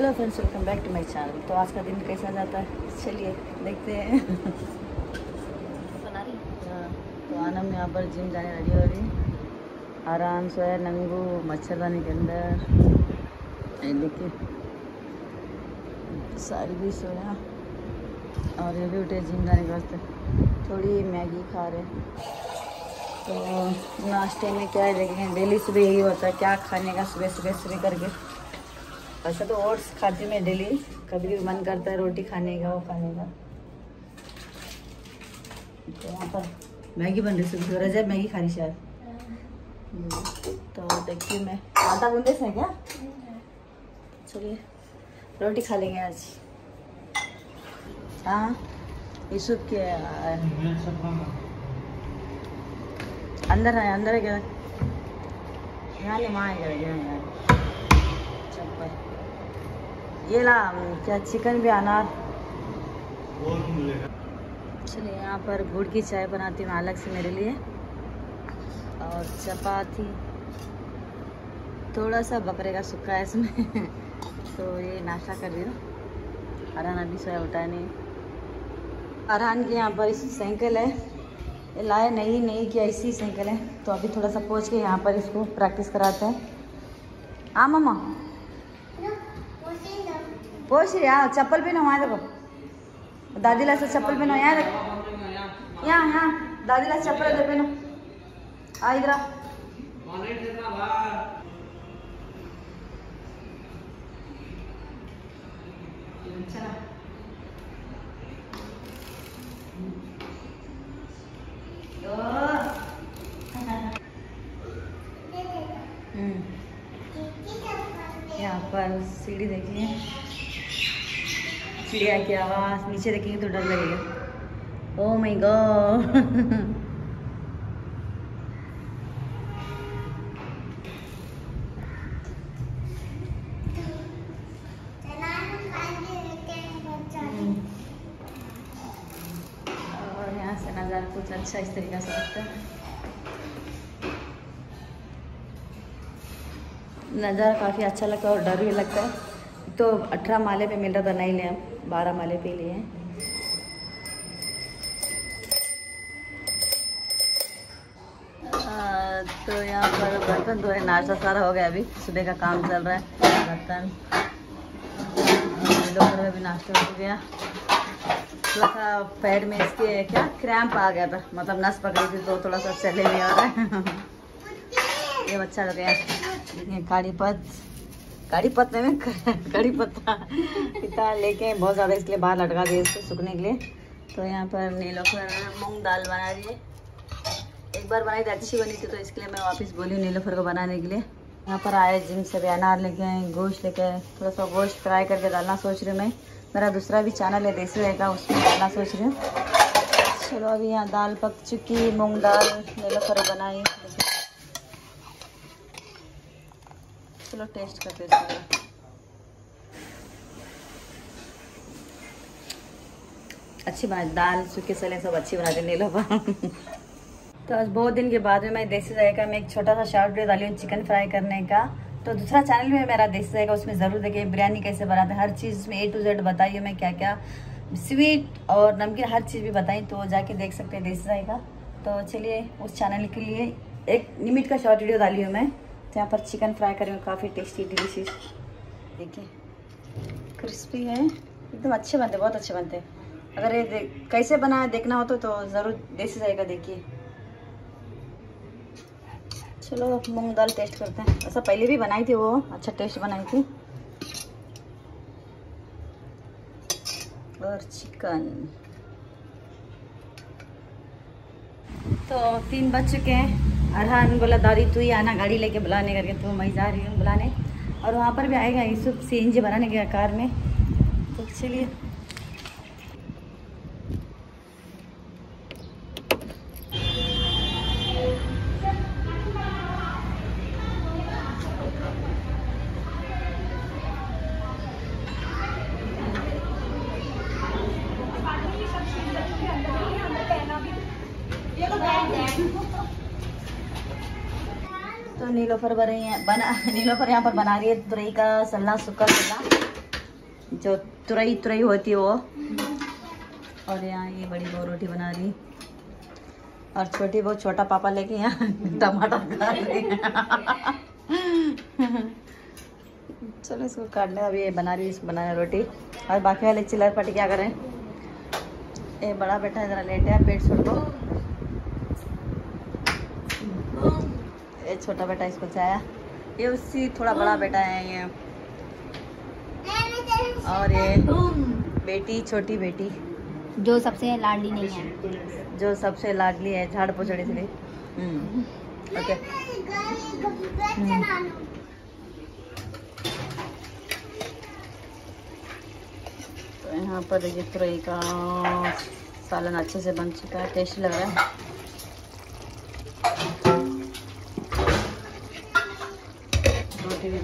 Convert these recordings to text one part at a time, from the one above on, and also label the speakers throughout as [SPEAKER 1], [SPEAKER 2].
[SPEAKER 1] Hello friends welcome back to my channel तो आज का दिन कैसा जाता है? चलिए देखते हैं। बना रही हाँ, तो आनम यहाँ पर जिम जाने रेडी हो रही आराम से है नंगू मच्छरदानी के अंदर। देखिए। सारी भी सोया और ये भी उठे जिम जाने के वास्ते। थोड़ी मैगी खा रहे तो नाश्ते में क्या है देखें डेली सुबह यही होता है क्या खाने का सुबह सुबह सुबह करके। वैसे तो ओट्स खाती मैं डेली? कभी भी मन करता है रोटी खाने का वो खाने का। तो यहाँ पर मैगी बन रही सुबह रजब मैगी खा रही शायद। हम्म, तो देखती हूँ मैं। आटा बूंदे से क्या? चलिए रोटी खा लेंगे आज। हाँ यूसुफ के आ, अंदर है अंदर है क्या? यहाँ नहीं वहाँ है क्या? यहाँ चप्पल ये ला क्या चिकन भी अनार। चलिए यहाँ पर गुड़ की चाय बनाती हूँ अलग से मेरे लिए। और चपाती। थोड़ा सा बकरे का सुक्का है इसमें। तो ये नाश्ता कर रही हूँ। अरहान अभी सोया उठा नहीं। अरहान के यहाँ पर इस साइकिल है। ये लाए नहीं नहीं कि ऐसी साइकिल है। तो अभी थोड़ा सा पहुँच के यहाँ पर इसको प्रैक्टिस कराते हैं। हाँ मम्मा पहुँच रही हाँ चप्पल भी वहाँ देखो दादी ला से चप्पल पहनो यहाँ देखो यहाँ यहाँ दादी ला चप्पल इधर पहनो आ इधर यहाँ पर सीढ़ी देखिए चिड़िया की आवाज़ नीचे देखेंगे तो डर लगेगा ओ माय गॉड नज़ारा कुछ अच्छा इस तरीके से दिखता है नज़ारा काफ़ी अच्छा लगता है और डर भी लगता है तो अठारह माले पे मिल रहा था, नहीं लिया, बारह माले पे लिए हैं। तो यहाँ पर बर्तन धोए, नाश्ता सारा हो गया अभी, सुबह का काम चल रहा है, बर्तन। लोगों में भी नाश्ता हो गया। थोड़ा सा पैर में इसके क्या, क्रैम्प आ गया था मतलब नस पकड़ी थी तो थोड़ा सा चले नहीं आ रहा है। ये बच्चा लग गया देखिए काड़ी पत काड़ी पत्ते में कड़ी पत्ता इतना लेके बहुत ज़्यादा इसलिए बाहर लटका दिए इसको सूखने के लिए। तो यहाँ पर नीलो मूंग दाल बना रही है एक बार बनाई थी, अच्छी बनी थी तो इसके लिए मैं वापस बोली नीलोफर को बनाने के लिए। यहाँ पर आए, जिम से भी अनार लेके आए, गोश्त लेके आए। थोड़ा सा गोश्त फ्राई करके डालना सोच रही हूँ मैं। मेरा दूसरा भी चैनल है, देसी रहेगा, उसमें डालना सोच रही हूँ। चलो, अभी यहाँ दाल पक चुकी, मूँग दाल, नीलोफर बनाई। चलो टेस्ट करते हैं। अच्छी बनाई दाल, सूखे सले सब अच्छी बनाते नीलो तो आज बहुत दिन के बाद में मैं देसी जाएगा मैं एक छोटा सा शॉर्ट वीडियो डाली हूँ चिकन फ्राई करने का। तो दूसरा चैनल में मेरा देसी जाएगा उसमें ज़रूर देखिए, बिरयानी कैसे बनाते हैं, हर चीज़ में ए टू जेड बताइए मैं क्या क्या स्वीट और नमकीन, हर चीज़ भी बताई तो जाके देख सकते हैं देसी जाएगा तो चलिए, उस चैनल के लिए एक लिमिट का शॉर्ट वीडियो डाली हूँ मैं। तो यहाँ पर चिकन फ्राई करी हूँ काफ़ी टेस्टी डिलीशियस देखिए क्रिस्पी है। एकदम अच्छे बनते बहुत अच्छे बनते। हैं अगर ये कैसे बनाया देखना हो तो, तो ज़रूर देसी जाएगा देखिए। चलो मूंग दाल टेस्ट करते हैं। ऐसा पहले भी बनाई थी वो अच्छा टेस्ट बनाई थी। और चिकन तो तीन बज चुके हैं। अरहान बोला, दादी, तू ही आना गाड़ी लेके बुलाने करके तो मैं जा रही हूँ बुलाने। और वहाँ पर भी आएगा यूसुफ सी एन जी बनाने के कार में। तो चलिए तो नीलोफर बन रही है, बना नीलोफर यहाँ पर बना रही है तुरई का सल्ला, सूखा सल्ला, जो तुरई तुरई होती है वो। और यहाँ ये बड़ी वो रोटी बना रही। और छोटी, वो छोटा पापा लेके यहाँ टमाटर काट रही चलो इसको काट ले अभी ये बना रही इसको बना रही रोटी। और बाकी वाले चिल्लर पट्टी क्या करें? ये बड़ा बेटा ज़रा लेटे है पेट छोड़ दो। छोटा बेटा इसको चाया। ये उससी थोड़ा बड़ा बेटा है ये। और ये बेटी छोटी बेटी।
[SPEAKER 2] जो सबसे लाडली नहीं है।
[SPEAKER 1] जो सबसे लाडली है झाड़ पोछड़ी थी हम्म, ओके। तो यहाँ पर देखिए तुरई का सालन अच्छे से बन चुका है टेस्टी लग रहा है।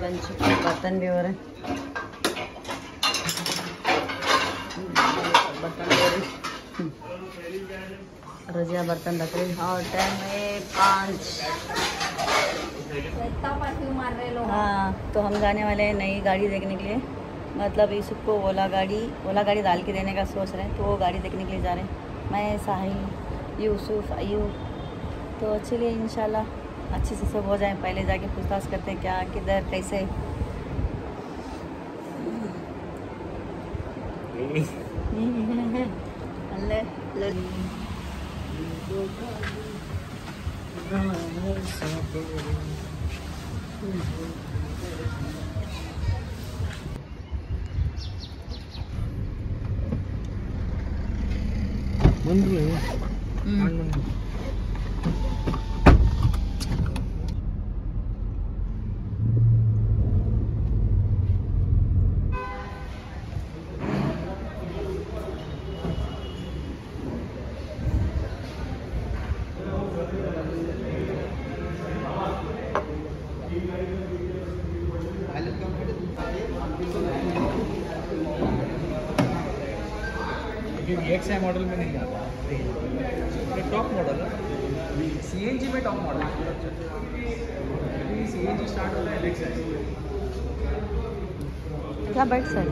[SPEAKER 1] बन चुकी है बर्तन भी हो रहे बर्तन हो। रही। रजिया बर्तन रख रही और टाइम है पाँच
[SPEAKER 2] मार रहे लोग?
[SPEAKER 1] हाँ तो हम जाने वाले हैं नई गाड़ी देखने के लिए। मतलब यूसुफ को ओला गाड़ी ओला गाड़ी डाल के देने का सोच रहे हैं तो वो गाड़ी देखने के लिए जा रहे हैं। मैं साहिल यूसुफ अयूब। तो चलिए इंशाल्लाह। अच्छे से सब हो जाए पहले जाके पूछताछ करते हैं क्या किधर कैसे। अल्लाह हम्म।
[SPEAKER 3] क्योंकि एक्स आई मॉडल में नहीं आता टॉप मॉडल है। सी एन जी में top model C N G start होता है एलेक्स आई
[SPEAKER 1] क्या बैठ सर?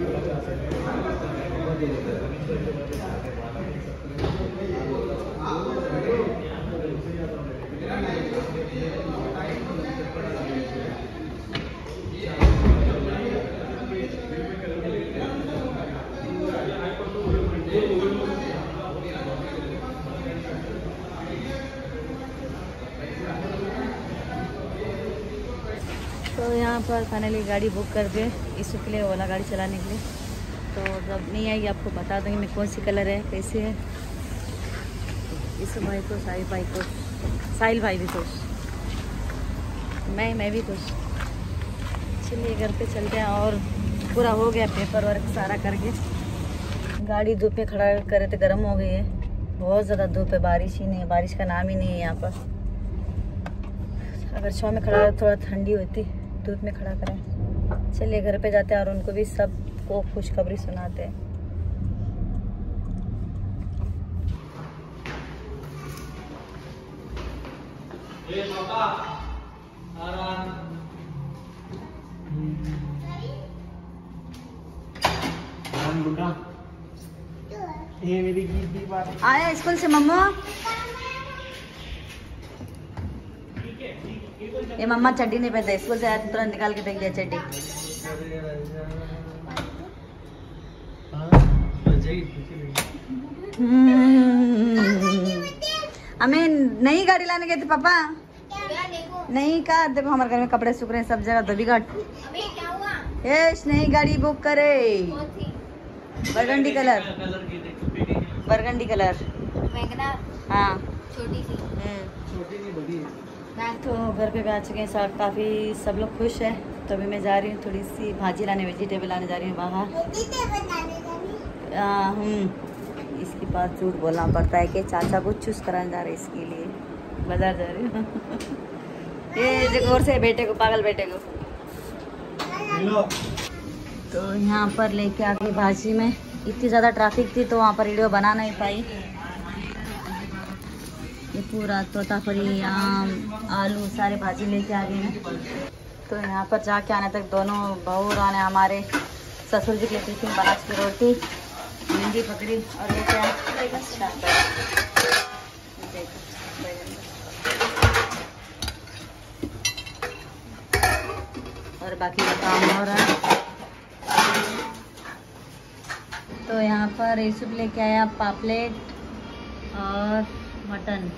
[SPEAKER 1] तो पर फाइनली गाड़ी बुक कर दिए इसी के लिए ओला गाड़ी चलाने के लिए। तो जब नहीं आएगी आपको बता दूँगी मैं कौन सी कलर है, कैसे है। इस भाई को, साहिल भाई को, साहिल भाई भी खुश। मैं मैं भी खुश। चलिए घर पे चलते हैं और पूरा हो गया पेपर वर्क सारा करके। गाड़ी धूप में खड़ा करे तो गर्म हो गई है। बहुत ज़्यादा धूप है, बारिश ही नहीं है, बारिश का नाम ही नहीं है यहाँ पर। अगर छाँव में खड़ा थोड़ा ठंडी होती। धूप में खड़ा करें। चलिए घर पे जाते हैं और उनको भी सबको खुशखबरी सुनाते हैं।
[SPEAKER 3] ये मेरी गीत
[SPEAKER 1] आया स्कूल से मम्मा? ये मम्मा चड्डी नहीं पहनते स्कूल से आया तुरंत निकाल के फेंक दिया चड्डी हमें नई गाड़ी लाने गए थे पापा नहीं कहा देखो हमारे घर में कपड़े सूख रहे हैं सब जगह धोबी घाट यश नई गाड़ी बुक करे बरगंडी कलर बरगंडी कलर हाँ
[SPEAKER 2] छोटी सी
[SPEAKER 1] हम्म।
[SPEAKER 3] छोटी नहीं बड़ी है
[SPEAKER 1] तो घर पे भी आ चुके हैं सब काफ़ी सब लोग खुश हैं। तो अभी मैं जा रही हूँ थोड़ी सी भाजी लाने वेजिटेबल लाने जा रही हूँ बाहर। आ, हम्म इसके पास झूठ बोलना पड़ता है कि चाचा को चूस कराने जा रहे हैं इसके लिए। बाज़ार जा रही हूँ। ये देखो और से बेटे को पागल बेटे को। तो यहाँ पर लेके आ गई भाजी में। इतनी ज़्यादा ट्रैफ़िक थी तो वहाँ पर वीडियो बना नहीं पाई। ये पूरा तोताफरी आम, आलू, सारे भाजी लेके आ गए हैं। तो यहाँ पर जाके आने तक दोनों बहू राने हमारे ससुर जी के टिफ़िन बना के रोटी भिंडी पकड़ी और ये। और बाकी का काम हो रहा है। तो यहाँ पर यूसुफ लेके आया पापलेट और मटन।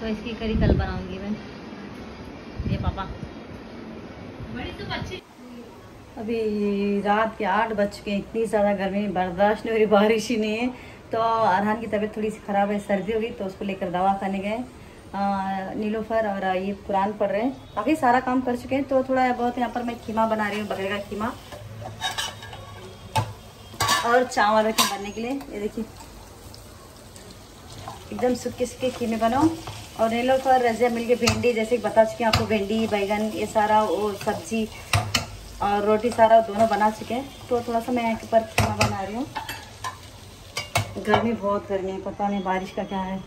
[SPEAKER 1] तो इसकी करी कल बनाऊँगी मैं। ये पापा। अभी रात के आठ बज चुके हैं इतनी ज़्यादा गर्मी बर्दाश्त नहीं हो रही बारिश ही नहीं है। तो अरहान की तबीयत थोड़ी सी ख़राब है सर्दी हो गई तो उसको लेकर दवा खाने गए। नीलोफर और ये कुरान पढ़ रहे हैं। बाकी सारा काम कर चुके हैं तो थोड़ा बहुत यहाँ पर मैं खीमा बना रही हूँ बकरे का कीमा और चावल रखे बनने के लिए। ये देखिए। एकदम सूखे सूखे कीमे बनाओ और नीलोफर रजिया मिल के भिंडी, जैसे बता चुके हैं आपको, भिंडी, बैगन, ये सारा वो सब्ज़ी और रोटी सारा दोनों बना चुके हैं। तो थोड़ा सा मैं यहाँ के ऊपर खाना बना रही हूँ। गर्मी बहुत गर्मी है, पता नहीं बारिश का क्या है।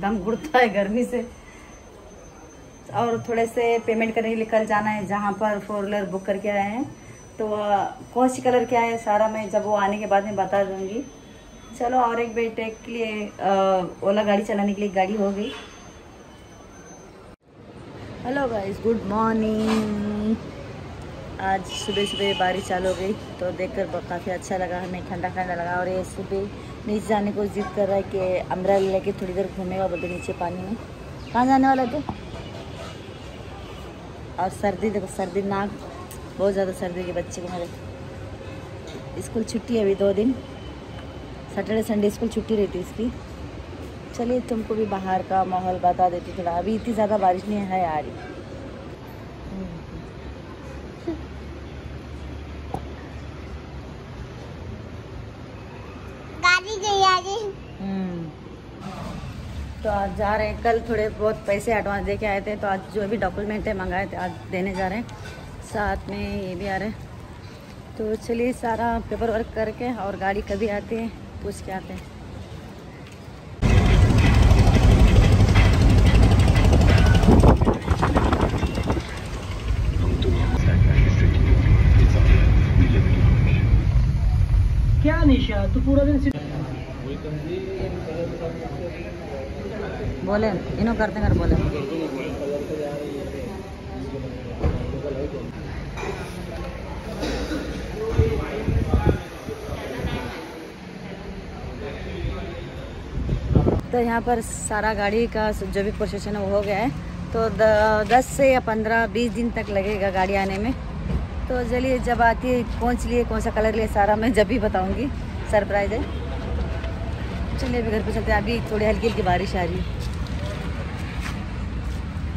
[SPEAKER 1] दम घुड़ता है गर्मी से। और थोड़े से पेमेंट करने के लिए कल जाना है, जहाँ पर फोर व्हीलर बुक करके आए हैं। तो कौन सी कलर क्या है सारा मैं जब वो आने के बाद में बता दूँगी। चलो और एक बेटे के लिए ओला गाड़ी चलाने के लिए गाड़ी हो गई। हेलो गाइस गुड मॉर्निंग आज सुबह सुबह बारिश चालू हो गई तो देखकर काफ़ी अच्छा लगा, हमें ठंडा ठंडा लगा। और ये सुबह नीचे जाने को जिद कर रहा है कि अम्ब्रेला लेके थोड़ी देर घूमेगा बोलते नीचे पानी में। कहाँ जाने वाला थे और सर्दी, देखो सर्दी नाक, बहुत ज़्यादा सर्दी के बच्चे को मेरे। स्कूल छुट्टी है अभी दो दिन। सैटरडे संडे स्कूल छुट्टी रहती इसकी। चलिए तुमको भी बाहर का माहौल बता देती हूँ थोड़ा। अभी इतनी ज़्यादा बारिश नहीं है आ रही। हम्म। तो आज जा रहे हैं। कल थोड़े बहुत पैसे एडवांस दे के आए थे तो आज जो भी डॉक्यूमेंट है मंगाए थे आज देने जा रहे हैं। साथ में ये भी आ रहे हैं। तो चलिए सारा पेपर वर्क करके और गाड़ी कभी आती है पूछ के आते हैं
[SPEAKER 3] क्या निशा तू पूरा दिन
[SPEAKER 1] बोले, इन्हों करते कर बोले। तो यहाँ पर सारा गाड़ी का जो भी प्रोसेसन है वो हो गया है। तो दस से या पंद्रह, बीस दिन तक लगेगा गाड़ी आने में। तो चलिए, जब आती है, कौन सी लिए, कौन सा कलर लिए, सारा मैं जब भी बताऊँगी। सरप्राइज़ है। चलिए, अभी घर पे चलते हैं। अभी थोड़ी हल्की हल्की बारिश आ रही है।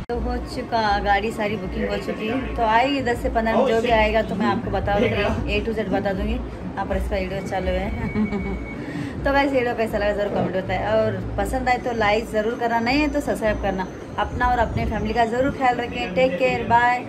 [SPEAKER 1] तो हो चुका, गाड़ी सारी बुकिंग हो चुकी है। तो आएगी दस से पंद्रह, जो भी आएगा तो मैं आपको बता दूँगी। ए टू जेड बता दूँगी। यहाँ पर इसका वीडियो चालू है। तो वैसे वीडियो कैसा लगा, ज़रूर कमेंट होता है और पसंद आए तो लाइक ज़रूर करना, नहीं है तो सब्सक्राइब करना। अपना और अपने फैमिली का ज़रूर ख्याल रखें। Take care bye